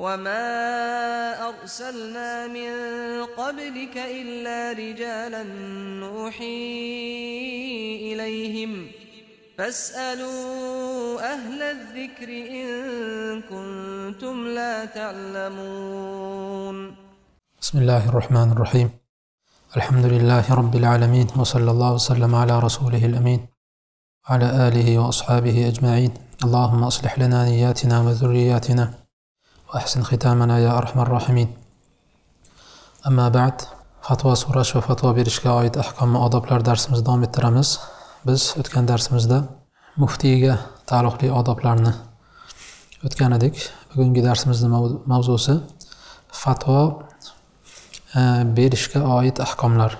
وما أرسلنا من قبلك إلا رجالا نوحي إليهم فاسألوا أهل الذكر إن كنتم لا تعلمون بسم الله الرحمن الرحيم. الحمد لله رب العالمين وصلى الله وسلم على رسوله الأمين وعلى آله وأصحابه أجمعين. اللهم أصلح لنا نياتنا وذرياتنا وأحسن ختامنا يا أرحم الراحمين أما بعد fatvo so'rash va fatvo berishga oid ahkom va odoblar darsimizni davom ettiramiz biz o'tgan darsimizda muftiyga taalluqli odoblarni o'tgan edik bugungi darsimizni mavzusi fatvo e, berishga oid ahkomlar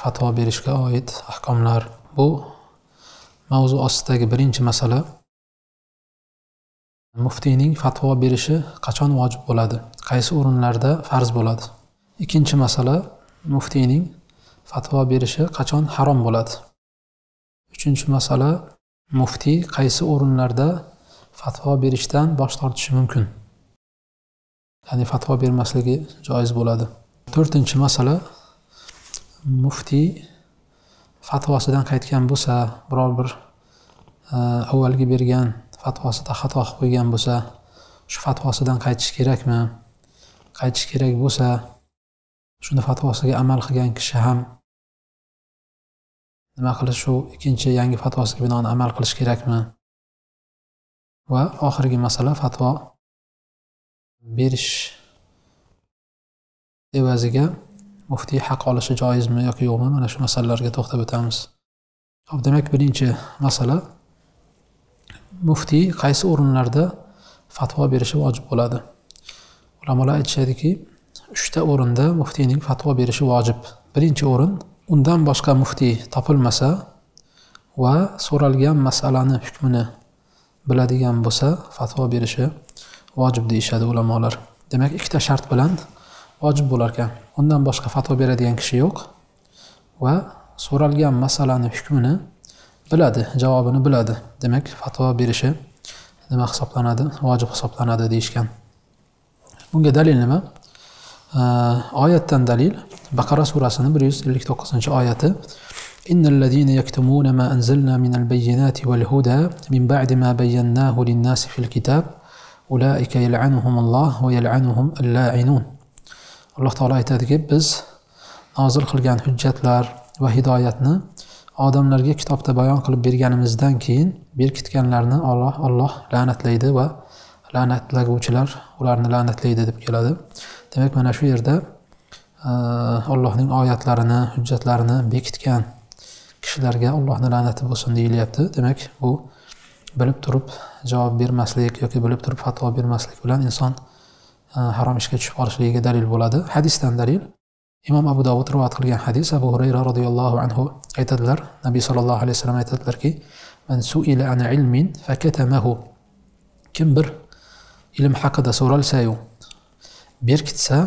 fatvo berishga oid ahkomlar bu mavzu ostidagi birinchi masala muftiyning fatvo berishi qachon vojib bo'ladi? Qaysi o'rinlarda farz bo'ladi? Ikkinchi masala muftiyning fatvo berishi qachon harom bo'ladi? Uchinchi masala muftiy qaysi o'rinlarda fatvo berishdan bosh tortishi mumkin? Ya'ni fatvo bermasligi joiz bo'ladi. To'rtinchi masala muftiy fatvosidan qaytgan bo'lsa biror bir e, avvalgi bergan fatvosida xato qilib qo'ygan bo'lsa shu fatvosidan qaytish kerakmi? Qaytish kerak bo'lsa shuni fatvosiga amal qilgan kishi ham nima qilish shu ikkinchi yangi fatvosiga binoan amal qilish kerakmi? Va oxirgi masala fatvo berish evaziga muftiy haq olishi joizmi yoki yo'qmi? Mana shu masalalarga to'xtab o'tamiz. Hop demak birinchi masala muftiy qaysi o'rinlarda fatvo berishi vojib bo'ladi? Ulamolar aytishadiki uchta o'rinda muftiyning fatvo berishi vojib. Birinchi o'rin undan boshqa muftiy topilmasa va so'ralgan masalani hukmini biladigan bo'lsa fatvo berishi vojib deyishadi ulamolar. Demak ikkita shart bilan vojib bo'lar ekan. Undan boshqa fatvo beradigan kishi yo'q va so'ralgan masalani hukmini biladi javobini biladi demak fatvo berishi nima hisoblanadi vojib hisoblanadi deyishgan bunga dalil nima oyatdan dalil baqara surasini bir yuz ellik to'qqizinchi oyati إن الذين يكتمون ما أنزلنا من البينات والهدى من بعد ما بيناه للناس في الكتاب أولئك يلعنهم الله ويلعنهم اللاعنون alloh taolo aytadiki biz nozil qilgan hujjatlar va hidoyatni odamlarga kitobda bayon qilib berganimizdan keyin berkitganlarni olloh olloh la'natlaydi va la'natlaguvchilar ularni la'natlaydi deb keladi. Demak mana shu yerda e, allohning oyatlarini hujjatlarini bekitgan kishilarga allohni la'nati bo'lsin deyilyapti. Demak bu bilib turib javob bermaslik yoki bilib turib fatvo bermaslik bilan inson e, harom ishga tushib qolishligiga dalil bo'ladi. Hadisdan dalil. Imom abu dovud rivoyat qilgan hadis abu hurayra roziyallohu anhu aytadilar. Nabiy sollallohu alayhi vasallam aytadilarki man suila an ilmin fakatamahu. Kim bir ilm haqida so'ralsayu berkitsa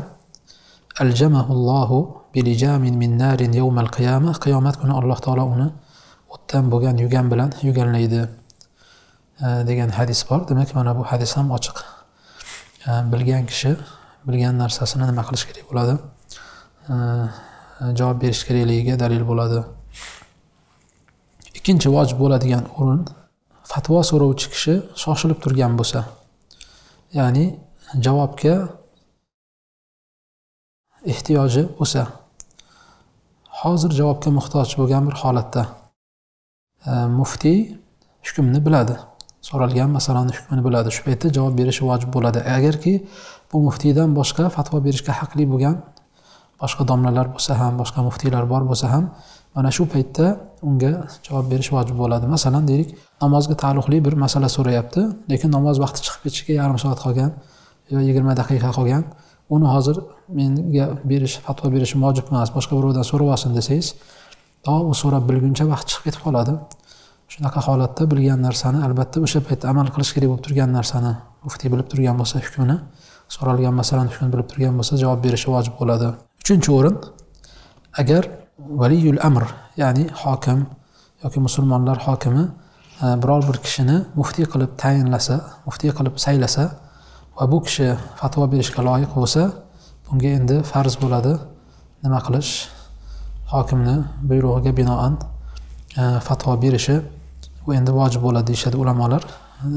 aljamahullohu bilijamin min narin yawmal qiyama qiyomat kuni alloh taolo uni o'tdan bo'lgan yugan bilan yuganlaydi e, degan hadis bor. Demak mana bu hadis ham ochiq e, bilgan kishi bilgan narsasini nima qilish kerak bo'ladi? Javob berish kerakligiga dalil bo'ladi. Ikkinchi vojib bo'ladigan o'rin fatvo so'rovchi kishi shoshilib turgan bo'lsa ya'ni javobga ehtiyoji bo'lsa hozir javobga muhtoj bo'lgan bir holatda muftiy hukmni biladi. So'ralgan masalani hukmini biladi. Shu paytda javob berishi vojib bo'ladi. Agarki bu muftiydan boshqa fatvo berishga haqli bo'lgan boshqa domlalar bo'lsa ham boshqa muftiylar bor bo'lsa ham mana shu paytda unga javob berish vojib bo'ladi. Masalan deylik namozga taalluqli bir masala so'rayapti lekin namoz vaqti chiqib ketishiga yarim soat qolgan yo yigirma daqiqa qolgan uni hozir menga berish fatvo berishim vojib emas boshqa birovdan so'rab olsin desangiz to u so'rab bilguncha vaqt chiqib ketib qoladi. Shunaqa holatda bilgan narsani albatta o'sha paytda amal qilish kerak bo'lib turgan narsani muftiy bilib turgan bo'lsa hukmini so'ralgan masalani hukmini bilib turgan bo'lsa javob berishi vojib bo'ladi. Uchinchi o'rin agar valiyul amr ya'ni hokim yoki musulmonlar hokimi biror bir kishini muftiy qilib tayinlasa muftiy qilib saylasa va bu kishi fatvo berishga loyiq bo'lsa bunga endi farz bo'ladi nima qilish hokimni buyrug'iga binoan e, fatvo berishi bu endi vojib bo'ladi deyishadi ulamolar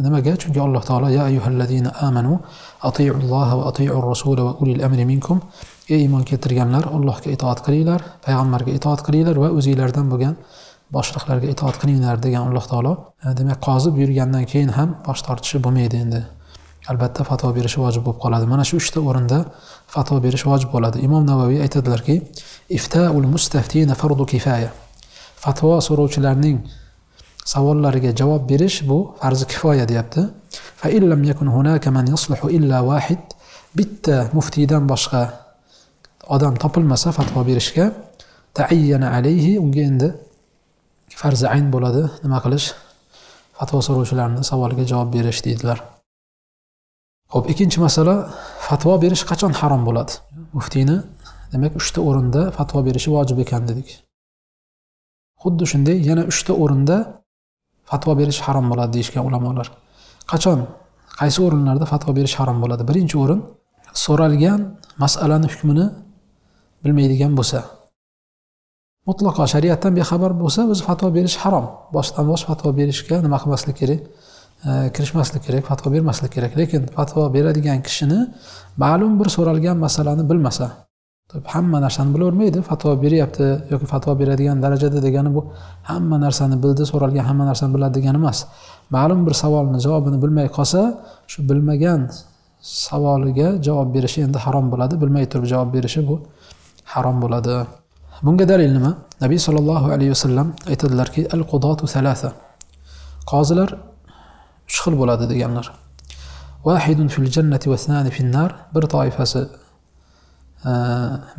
nimaga chunki alloh taolo ya ayyuhallazina amanu atiulloha va atiur rasula va ulil amri minkum ey iymon keltirganlar allohga itoat qilinglar payg'ambarga itoat qilinglar va o'zinglardan bo'lgan boshliqlarga itoat qilinglar degan alloh taolo e, demak qozi buyurgandan keyin ham bosh tortishi bo'lmaydi endi. Albatta fatvo berishi vojib bo'lib qoladi. Mana shu uchta o'rinda fatvo berish vojib bo'ladi. Imom navaviy aytadilarki iftaul mustaftina fardu kifaya. Fatvo so'rovchilarning savollariga javob berish bu farzi kifoya deyapti. Fa illam yakun hunaka man yasluhu illa wahid. Bitta muftiydan boshqa odam topilmasa fatvo berishga taayyana alayhi unga endi farzi ayn bo'ladi. Nima qilish? Fatvo so'rovchilarni savoliga javob berish deydilar. Ho'p ikkinchi masala fatvo berish qachon harom bo'ladi? Muftiyni demak uchta o'rinda fatvo berishi vojib ekan dedik. Xuddi shunday yana uchta o'rinda fatvo berish harom bo'ladi deyishgan ulamolar. Qachon? Qaysi o'rinlarda fatvo berish harom bo'ladi? Birinchi o'rin so'ralgan masalani hukmini bilmaydigan bo'lsa. Mutlaqo shariatdan bexabar bo'lsa o'zi fatvo berish harom. Boshdan bosh fatvo berishga nima qilmaslik kerak? E, kirishmaslik kerak fatvo bermaslik kerak. Lekin fatvo beradigan kishini ma'lum bir so'ralgan masalani bilmasa hamma narsani bilavermaydi. Fatvo beryapti yoki fatvo beradigan darajada degani bu hamma narsani bildi so'ralgan hamma narsani biladi degani emas. Ma'lum bir savolni javobini bilmay qolsa shu bilmagan savoliga javob berishi endi harom bo'ladi. Bilmay turib javob berishi bu harom bo'ladi. Bunga dalil nima? Nabiy sollallohu alayhi vasallam aytadilarki al qudotu salasa qozilar uch xil bo'ladi deganlar. Vahidun fil jannati va fil nar. Bir toifasi e,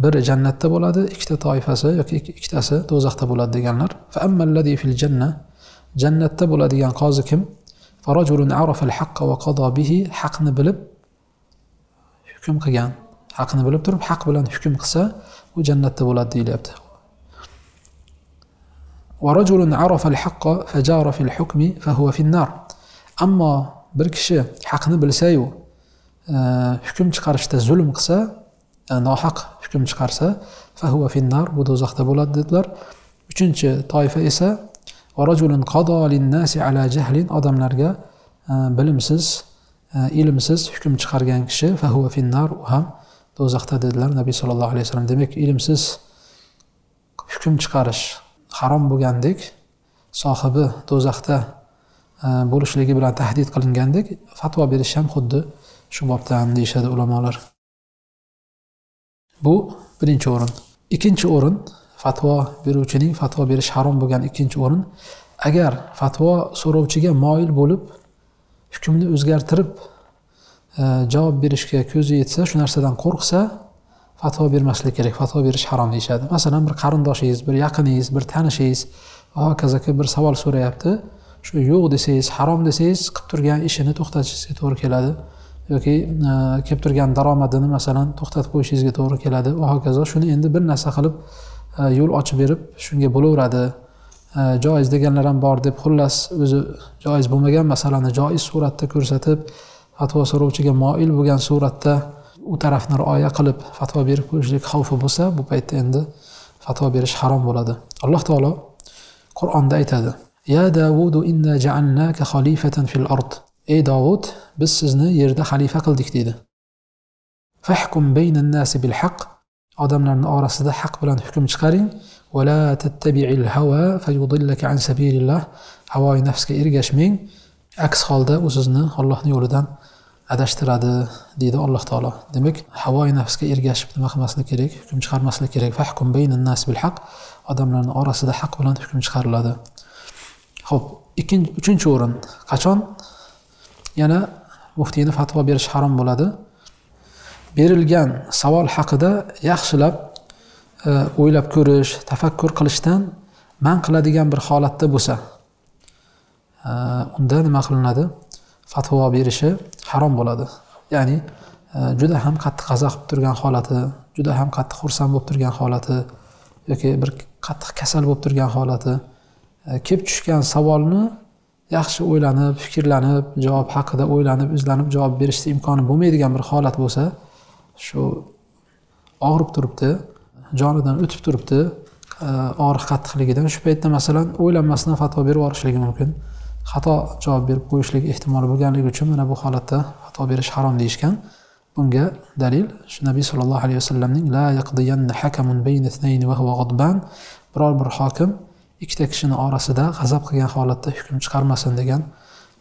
biri jannatda bo'ladi ikkita toifasi yoki ikkitasi do'zaxda bo'ladi deganlar. Fa ammallazi fil janna. Jannatda bo'ladigan qozi kim? Farajulun arafal haqqa va qado bihi. Haqni bilib hukm qilgan. haqni bilib turib haq bilan hukm qilsa u jannatda bo'ladi deyilyapti ورجل عرف الحق فجار في الحكم فهو في النار ammo bir kishi haqni bilsayu hukm chiqarishda zulm qilsa nohaq hukm chiqarsa fahuva finnar bu do'zaxda bo'ladi dedilar uchinchi toifa esa ala jahlin odamlarga bilimsiz ilmsiz hukm chiqargan kishi fahuva finnar u ham do'zaxda dedilar nabiy sollallohu alayhi vasallam demak ilmsiz hukm chiqarish harom bo'lgandek sohibi do'zaxda e, bo'lishligi bilan tahdid qilingandek fatvo berish ham xuddi shu bobdan deyishadi ulamolar. Bu birinchi o'rin. Ikkinchi o'rin fatvo beruvchining fatvo berish harom bo'lgan ikkinchi o'rin. Agar fatvo so'rovchiga moyil bo'lib hukmni o'zgartirib javob berishga ko'zi yetsa shu narsadan qo'rqsa fatvo bermaslik kerak fatvo berish harom deyishadi. Masalan bir qarindoshingiz bir yaqiningiz bir tanishingiz va hokazoga bir savol so'rayapti. Shu yo'q desangiz harom desangiz qilib turgan ishini to'xtatishingizga to'g'ri keladi. Yoki e, kelib turgan daromadini masalan to'xtatib qo'yishingizga to'g'ri keladi. Va hokazo shuni endi bir narsa qilib e, yo'l ochib berib shunga bo'laveradi. E, joiz deganlar ham bor deb xullas o'zi joiz bo'lmagan masalani joiz suratda ko'rsatib fatvo so'rovchiga moil bo'lgan suratda u tarafni rioya qilib fatvo berib qo'yishlik xavfi bo'lsa bu paytda endi fatvo berish harom bo'ladi. Alloh taolo qur'onda aytadi ya davudu inna ja'alnaka xalifatan fil ard. Ey dovud biz sizni yerda xalifa qildik deydi fahkum baynan nasi bil haq odamlarni orasida haq bilan hukm chiqaring. Vala tattabi'il hava fayudillaka an sabilillah. Havoyi nafsga ergashmang. Aks holda u sizni ollohni yo'lidan adashtiradi deydi alloh taolo. Demak havoi nafsga ergashib nima qilmaslik kerak? Hukm chiqarmaslik kerak. Fahkum nas bil haq. Odamlarni orasida haq bilan hukm chiqariladi. Ho'p ikkinchi uchinchi o'rin. Qachon? Yana muftiyni fatvo berish harom bo'ladi. Berilgan savol haqida yaxshilab e, o'ylab ko'rish tafakkur qilishdan man qiladigan bir holatda bo'lsa e, unda nima qilinadi? Fatvo berishi harom bo'ladi. Ya'ni e, juda ham qattiq qazo qilib turgan holati juda ham qattiq xursand bo'lib turgan holati yoki bir qattiq kasal bo'lib turgan holati e, kelib tushgan savolni yaxshi o'ylanib fikrlanib javob haqida o'ylanib izlanib javob berishni imkoni bo'lmaydigan bir holat bo'lsa shu og'rib turibdi jonidan o'tib turibdi e, og'riq qattiqligidan shu paytda masalan o'ylanmasdan fatvo berib yuborishligi mumkin. Xato javob berib qo'yishlik ehtimoli bo'lganligi uchun mana bu holatda xato berish harom deyishgan. Bunga dalil shu nabiy sollallohu alayhi vasallamning la yaqdiyanna hakamun bayna va huwa ghadban. Biror bir hokim ikkita kishini orasida g'azab qilgan holatda hukm chiqarmasin degan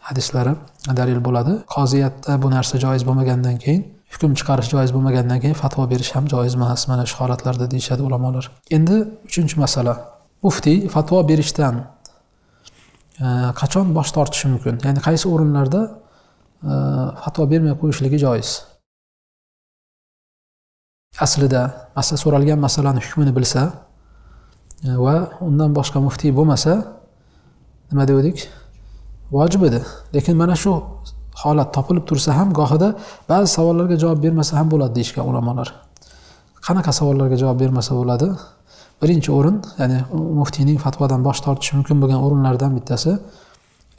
hadislari dalil bo'ladi. Qoziyatda bu narsa joiz bo'lmagandan keyin hukm chiqarish joiz bo'lmagandan keyin fatvo berish ham joiz emas mana shu holatlarda deyishadi ulamolar. Endi uchinchi masala. Muftiy fatvo berishdan Э, qachon bosh tortishi mumkin? Ya'ni qaysi o'rinlarda э, fatvo bermay qo'yishligi joiz? Aslida masala so'ralgan masalani hukmini bilsa e, va undan boshqa muftiy bo'lmasa nima degandik vojib edi. Lekin mana shu holat topilib tursa ham gohida ba'zi savollarga javob bermasa ham bo'ladi deyishgan ulamolar. Qanaqa savollarga javob bermasa bo'ladi? Birinchi o'rin ya'ni muftiyning fatvodan bosh tortishi mumkin bo'lgan o'rinlardan bittasi.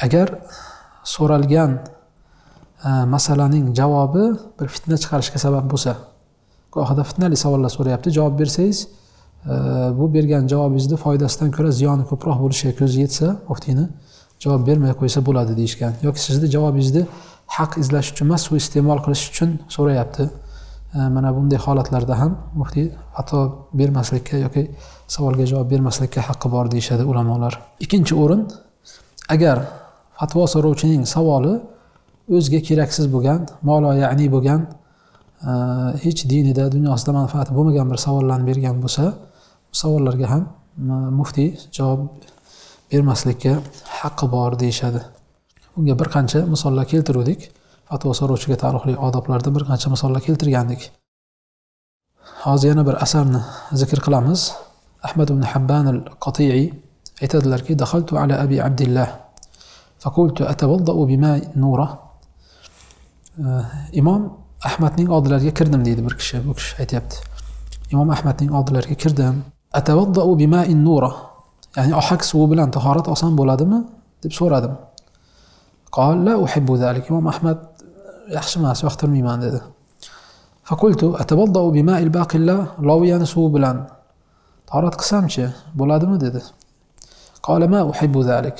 Agar so'ralgan e, masalaning javobi bir fitna chiqarishga sabab bo'lsa gohida fitnali savollar so'rayapti javob bersangiz e, bu bergan javobingizni foydasidan ko'ra ziyoni ko'proq bo'lishiga ko'zi yetsa muftiyni javob bermay qo'ysa bo'ladi deyishgan. Yoki sizni javobingizni haq izlash uchun emas suiiste'mol qilish uchun so'rayapti. Mana bunday holatlarda ham muftiy fatvo bermaslikka yoki savolga javob bermaslikka haqqi bor deyishadi ulamolar. Ikkinchi o'rin agar fatvo so'rovchining savoli o'ziga keraksiz bo'lgan moloyani bo'lgan e, hech dinida dunyosida manfaati bo'lmagan bir savollarni bergan bo'lsa savollarga ham e, muftiy javob bermaslikka haqqi bor deyishadi. Bunga bir qancha misollar keltiruvdik. Fatvo so'rovchiga taalluqli odoblarda bir qancha misollar keltirgandik hozir yana bir asarni zikr qilamiz ahmad ibn habban al qotiy aytadilarki daxaltu ala abi abdillah فقلت أتوضأ بماء نورة imom ahmadning oldilariga kirdim deydi bir kishi bu kishi aytyapti imom ahmadning oldilariga kirdim atavaddau bima'in nura ya'ni ohak suvi bilan tahorat olsam bo'ladimi deb so'radim qol la uhibbu zalik imom ahmad yaxshi emas yoqtirmayman dedi fakultu atavaddau bima'il baqilla loviyani suvi bilan tahorat qilsamchi bo'ladimi dedi qola ma uhibbu zalik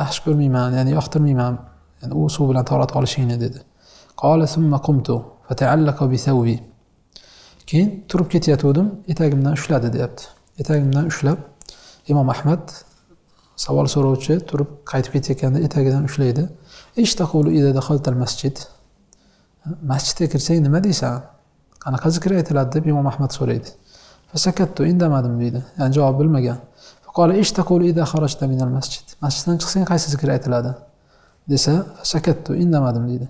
yaxshi ko'rmayman ya'ni yoqtirmayman yani u suv bilan tahorat olishingni dedi qola summa qumtu fata'allaqa bi thawbi keyin turib ketayotgandim etagimdan ushladi deyapti etagimdan ushlab imom ahmad savol so'rovchi turib qaytib ketayotganda etagidan ushlaydi. Masjid. Masjidga kirsang nima deysan? Qanaqa zikr aytiladi deb imom ahmad so'raydi. Fasakattu indamadim deydi. Ya'ni javob bilmagan. Masjiddan chiqsang qaysi zikr aytiladi? Desa sakattu indamadim deydi.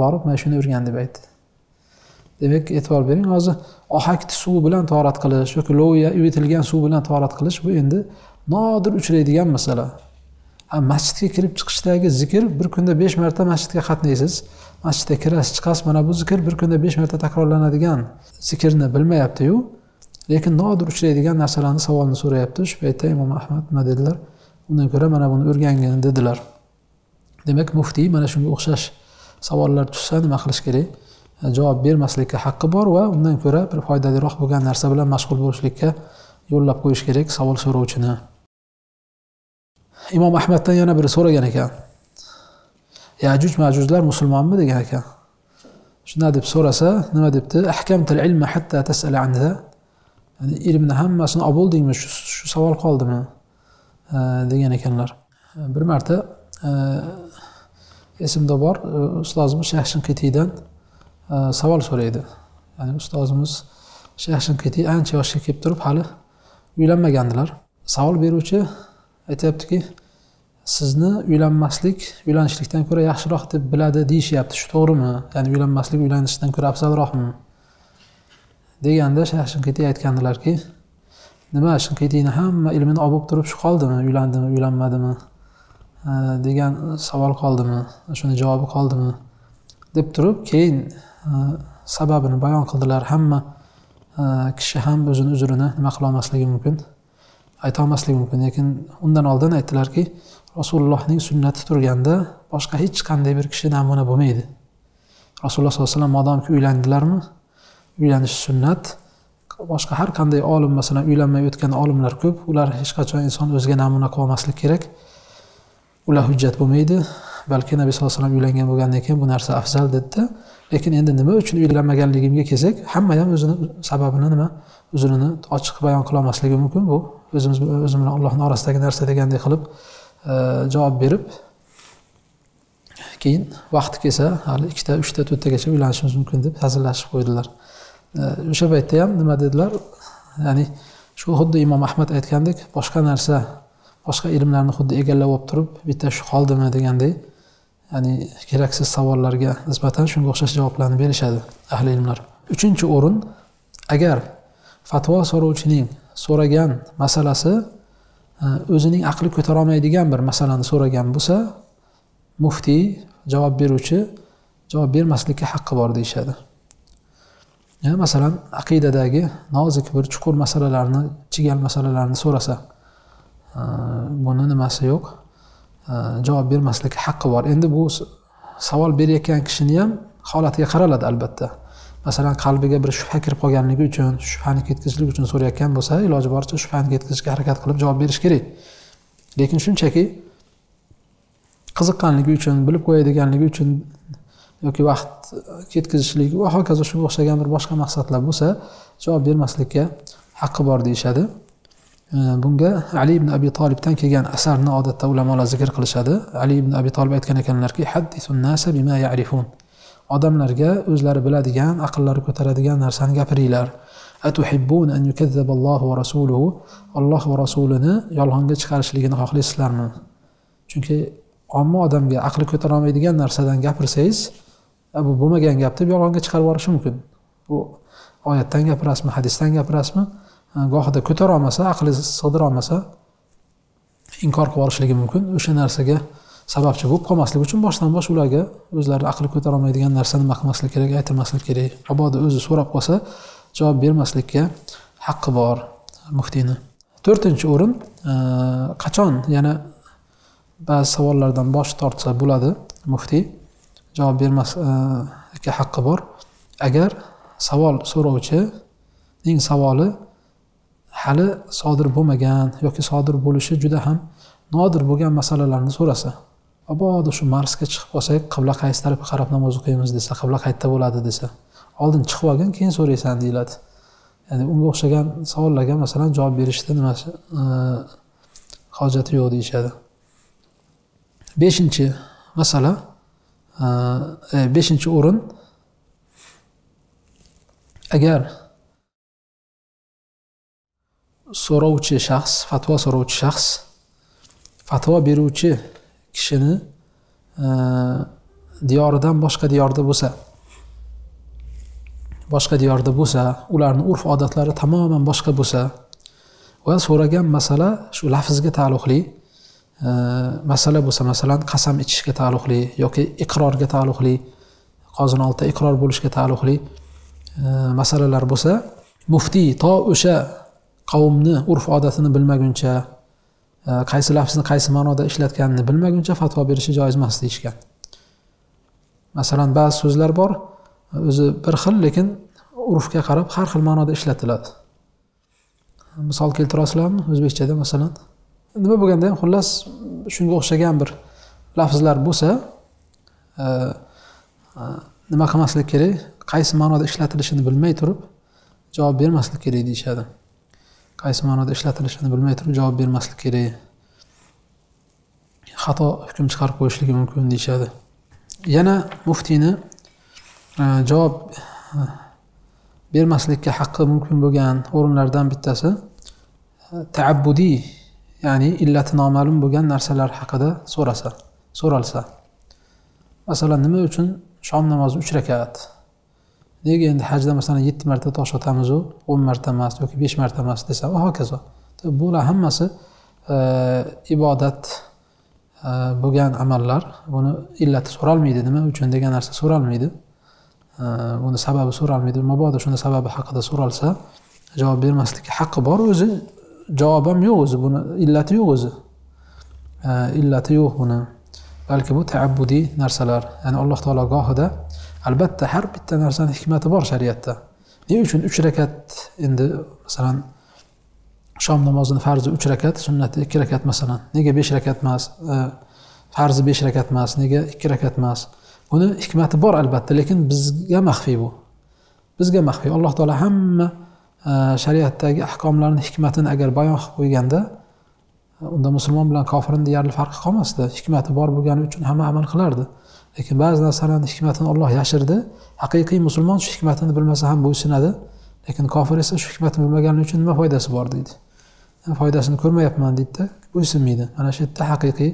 Borib mana shuni o'rgan deb aytdi. Demak e'tibor bering. Hozir ohakni suvi bilan torat qilish yoki loviya yuvitilgan suv bilan torat qilish bu endi nodir uchraydigan masala. Masjidga kirib chiqishdagi zikr bir kunda besh marta masjidga qatnaysiz. Masjidga kirasiz chiqasiz mana bu zikr bir kunda besh marta takrorlanadigan zikrni bilmayaptiyu. Lekin nodir uchraydigan narsalarni savolni so'rayapti. Shu paytda imom ahmad nima dedilar? Undan ko'ra mana buni o'rgangin dedilar. Demak muftiy mana shunga o'xshash savollar tushsa nima qilish kerak? Javob bermaslikka haqqi bor va undan ko'ra bir foydaliroq bo'lgan narsa bilan mashg'ul bo'lishlikka yo'llab qo'yish kerak savol so'rovchini. Imom ahmaddan yana biri so'ragan ekan. Yajuj majujlar musulmonmi? degan ekan. Shunda deb so'rasa nima debdi? Ahkamtil ilma hatta tasala anha. Ya'ni ilmni hammasini olib bo'ldingmi shu savol qoldimi? Degan ekanlar. Bir marta e, esimda bor e, ustozimiz shayx shinqitiydan savol so'raydi. Ya'ni ustozimiz shayx shinqitiy ancha yoshga kelib turib hali uylanmagandilar. Savol beruvchi aytyaptiki sizni uylanmaslik uylanishlikdan ko'ra yaxshiroq deb biladi deyishyapti. Shu to'g'rimi? Ya'ni uylanmaslik uylanishdan ko'ra afzalroqmi? Deganda shayx shinqitiy aytgandilarki nima shinqitiyni hamma ilmini olib turib shu qoldimi? Uylandimi uylanmadimi? Degan savol qoldimi? Shuni javobi qoldimi? deb turib keyin sababini bayon qildilar hamma kishi ham o'zini uzrini nima qilolmasligi mumkin aytolmasligi mumkin lekin undan oldin aytdilarki rasulullohning sunnati turganda boshqa hech qanday bir kishi namuna bo'lmaydi rasululloh sollallohu alayhi vasallam modomki uylandilarmi uylanish sunnat boshqa har qanday olim masalan uylanmay o'tgan olimlar ko'p ular hech qachon inson o'ziga namuna qilolmaslik kerak ular hujjat bo'lmaydi balki nabiy sallallohu alayhi vasallam uylangan bo'lgandan keyin bu narsa afzal dedida lekin endi nima uchun uylanmaganligimga kelsak hamma ham o'zini sababini nima uzrini ochiq bayon qilolmasligi mumkin. Bu o'zimiz o'zim bilan allohni orasidagi narsa degandek qilib e, javob berib keyin vaqti kelsa hali ikkita uchta to'rttagacha uylanishimiz mumkin deb hazillashib qo'ydilar. E, o'sha paytda ham nima dedilar? Ya'ni shu xuddi imom ahmad aytgandek boshqa narsa boshqa ilmlarni xuddi egallab olib turib bitta shu qoldimi degandek ya'ni keraksiz savollarga nisbatan shunga o'xshash javoblarni berishadi ahli ilmlar. Uchinchi o'rin agar fatvo so'rovchining so'ragan masalasi e, o'zining aqli ko'tarolmaydigan bir masalani so'ragan bo'lsa muftiy javob beruvchi javob bermaslikka haqqi bor deyishadi. Yani masalan aqidadagi nozik bir chuqur masalalarni chigal masalalarni so'rasa e, buni nimasi yo'q? Э, javob bermaslikka haqqi bor. Endi bu savol berayotgan kishini ham holatiga qaraladi albatta. Masalan qalbiga bir shubha kirib qolganligi uchun shubhani ketkazishlik uchun so'rayotgan bo'lsa iloji boricha shubhani ketkazishga harakat qilib javob berish kerak. Lekin shunchaki qiziqqanligi uchun bilib qo'yay deganligi uchun yoki vaqt ketkazishlik va hokazo shunga o'xshagan bir boshqa maqsadlar bo'lsa javob bermaslikka haqqi bor deyishadi. Bunga ali ibn abi tolibdan kelgan asarni odatda ulamolar zikr qilishadi. Ali ibn abi tolib aytgan ekanlarki nasa bima ya'rifun. Odamlarga o'zlari biladigan aqllari ko'taradigan narsani gapiringlar. Atuhibbun an yukazzaballohu va rasuluhu. Alloh va rasulini yolg'onga chiqarishligini xohlaysizlarmi chunki omma odamga aqli ko'tarolmaydigan narsadan gapirsangiz bu bo'lmagan gap deb yolg'onga chiqarib yuborishi mumkin. Bu oyatdan gapirasizmi hadisdan gapirasizmi gohida ko'tara olmasa aqli sig'dira olmasa inkor qilib yuborishligi mumkin. O'sha narsaga sababchi bo'lib qolmaslik uchun boshdan bosh ularga o'zlari aqli ko'tara olmaydigan narsani nima qilmaslik kerak aytilmaslik kerak. Mabodo o'zi so'rab qolsa javob bermaslikka haqqi bor muftiyni. To'rtinchi o'rin e, qachon? Yana ba'zi savollardan bosh tortsa bo'ladi muftiy. Javob bermaslikka e, haqqi bor. Agar savol so'rovchining savoli hali sodir bo'lmagan yoki sodir bo'lishi juda ham nodir bo'lgan masalalarni so'rasa mabodo shu marsga chiqib qolsak qibla qaysi tarafga qarab namoz o'qiymiz desa qibla qayerda bo'ladi desa oldin chiqib olgin keyin so'raysan deyiladi. Ya'ni unga o'xshagan savollarga masalan javob berishda nimasi e, hojati yo'q deyishadi. Beshinchi masala e, e, beshinchi o'rin agar so'rovchi shaxs fatvo so'rovchi shaxs fatvo beruvchi kishini e, diyoridan boshqa diyorda bo'lsa boshqa diyorda bo'lsa ularni urf odatlari tamoman boshqa bo'lsa va so'ragan masala shu lafzga taalluqli e, masala bo'lsa masalan qasam ichishga taalluqli yoki iqrorga taalluqli qozini oldida iqror bo'lishga taalluqli e, masalalar bo'lsa muftiy to o'sha qavmni urf odatini bilmaguncha e, qaysi lafzni qaysi ma'noda ishlatganini bilmaguncha fatvo berishi joiz emas deyishgan. Masalan ba'zi so'zlar bor o'zi bir xil lekin urfga qarab har xil ma'noda ishlatiladi. Misol keltira olasizlarmi o'zbekchada masalan? Nima bo'lganda ham xullas shunga o'xshagan bir lafzlar bo'lsa e, e, nima qilmaslik kerak qaysi ma'noda ishlatilishini bilmay turib javob bermaslik kerak deyishadi. Qaysi ma'noda ishlatilishini bilmay turib javob bermaslik kerak. Xato hukm chiqarib qo'yishligi mumkin deyishadi. Yana muftiyni e, javob e, bermaslikka haqqi mumkin bo'lgan o'rinlardan bittasi e, taabbudiy ya'ni illati noma'lum bo'lgan narsalar haqida so'rasa so'ralsa. Masalan nima uchun shom namozi uch rakat? Nega endi hajda masalan yetti marta tosh otamizu o'n marta emas yoki besh marta emas desa va hokazo. Bular hammasi e, ibodat e, bo'lgan amallar. Buni illati so'ralmaydi nima uchun degan narsa so'ralmaydi. E, buni sababi so'ralmaydi. Mabodo shuni sababi haqida so'ralsa javob bermaslikka haqqi bor o'zi. Javob ham yo'q o'zi buni illati yo'q o'zi. Illati yo'q buni. Balki bu taabbudiy narsalar. Ya'ni alloh taolo gohida albatta har bitta narsani hikmati bor shariatda. Nima uchun uch rakat? Endi masalan shom namozini farzi uch rakat sunnati ikki rakat masalan. Nega besh rakat emas? E, farzi besh rakat emas nega ikki rakat emas? Buni hikmati bor albatta lekin bizga maxfiy bu. Bizga maxfiy. Alloh taolo hamma e, shariatdagi ahkomlarni hikmatini agar bayon qilib qo'yganda unda musulmon bilan kofirni deyarli farqi qolmasdi. Hikmati bor bo'lgani uchun hamma amal qilardi. Lekin ba'zi narsalarni hikmatini olloh yashirdi. Haqiqiy musulmon shu hikmatini bilmasa ham bo'ysunadi lekin kofir esa shu hikmatni bilmagani uchun nima foydasi bor deydi. Foydasini ko'rmayapman deydida bo'ysunmaydi mana shu yerda haqiqiy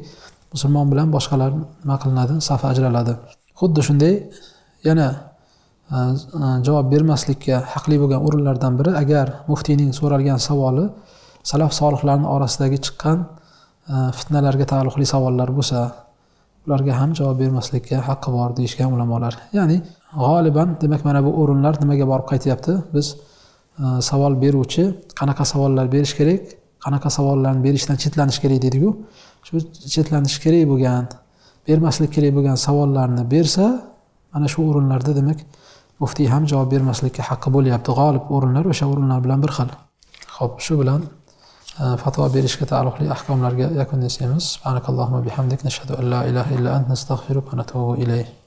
musulmon bilan boshqalar nima qilinadi safi ajraladi. Xuddi shunday yana e, e, javob bermaslikka haqli bo'lgan o'rinlardan biri agar muftiyning so'ralgan savoli salaf solihlarni orasidagi chiqqan e, fitnalarga taalluqli savollar bo'lsa ularga ham javob bermaslikka haqqi bor deyishgan ulamolar. Ya'ni g'oliban demak mana bu o'rinlar nimaga borib qaytyapti? Biz e, savol beruvchi qanaqa savollar berish kerak qanaqa savollarni berishdan chetlanish kerak deydiku. Shu chetlanish kerak bo'lgan bermaslik kerak bo'lgan savollarni bersa mana shu o'rinlarda demak muftiy ham javob bermaslikka haqqi bo'lyapti. G'olib o'rinlar o'sha o'rinlar bilan bir xil. Ho'p shu bilan fatvo berishga taalluqli ahkomlarga yakun yasaymiz subhanakallohumma bihamdik. Nashhadu an la ilaha illa ant nastag'firuka va natubu ilayk